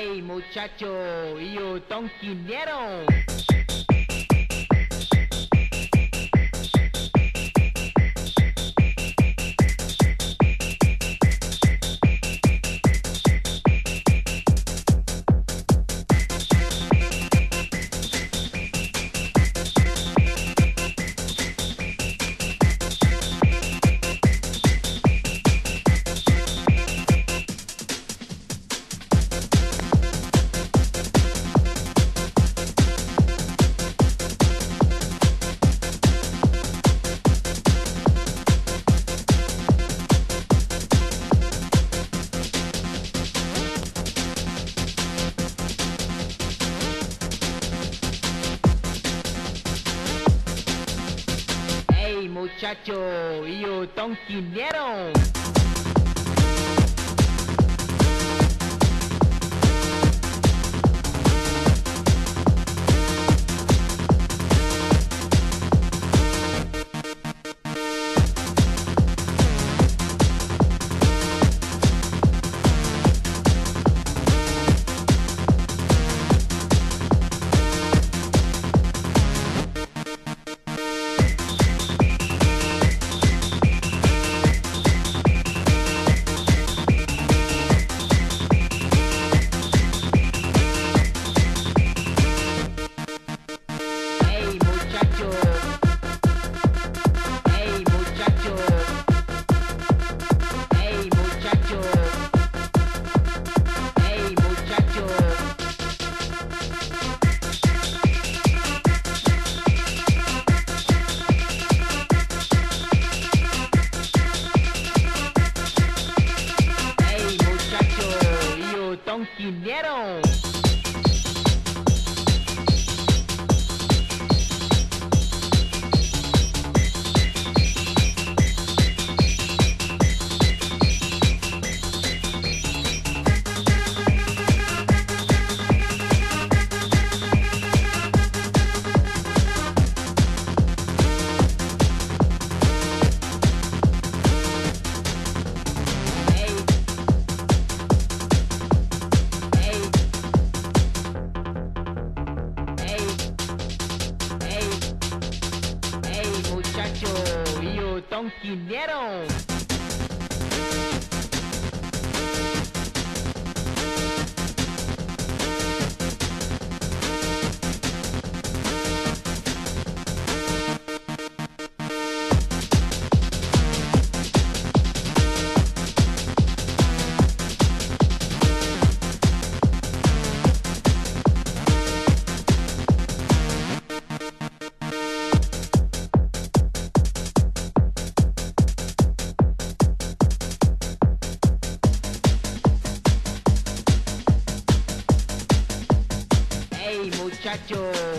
Hey muchacho, y yo tonquinero. Muchacho, y un tonquinero. funky nettle. E o Tom Tonquineron. Muchachos.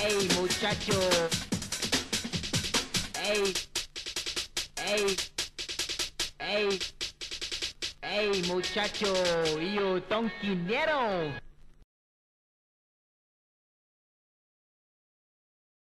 Ei, muchacho. Ei. Ei. Ei. Ei, muchacho. E o tonquineiro.